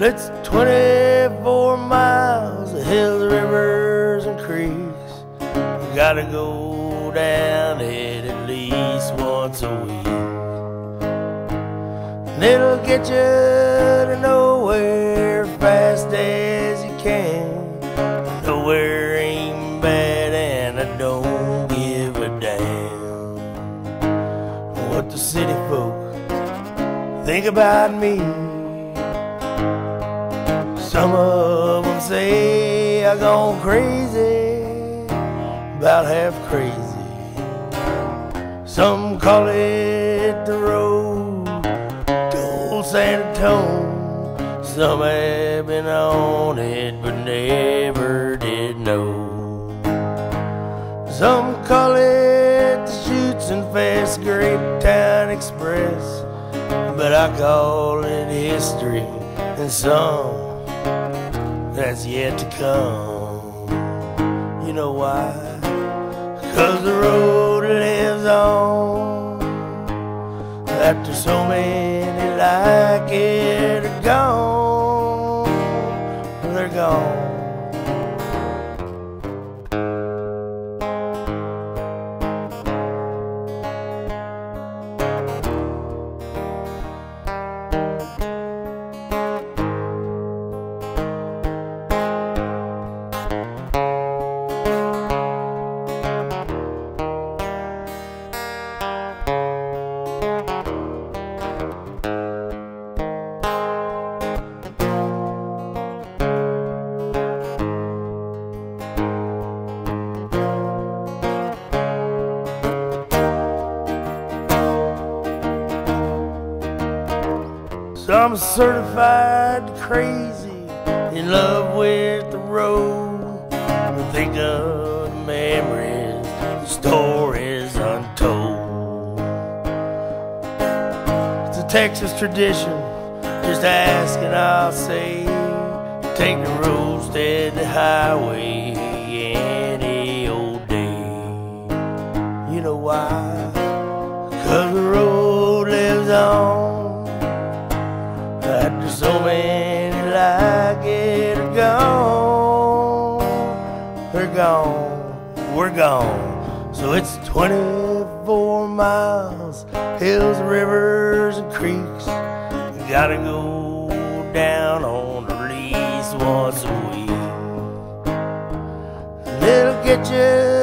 It's 24 miles of hills, rivers, and creeks. You gotta go down it at least once a week. And it'll get you to nowhere fast as you can. Nowhere ain't bad, and I don't give a damn what the city folk think about me. Some of them say I gone crazy, about half crazy. Some call it the road to old San Antone. Some have been on it but never did know. Some call it the Shoots and Fast Great Town Express, but I call it history and some that's yet to come. You know why? Cause the road lives on after so many like it So I'm certified crazy, in love with the road. I think of the memories, the stories untold. It's a Texas tradition, just ask and I'll say, take the road, steady the highway any old day. You know why? Cause So many like it are gone, they're gone, we're gone. So it's 24 miles, hills, rivers, and creeks. You gotta go down on at least once a week. Get you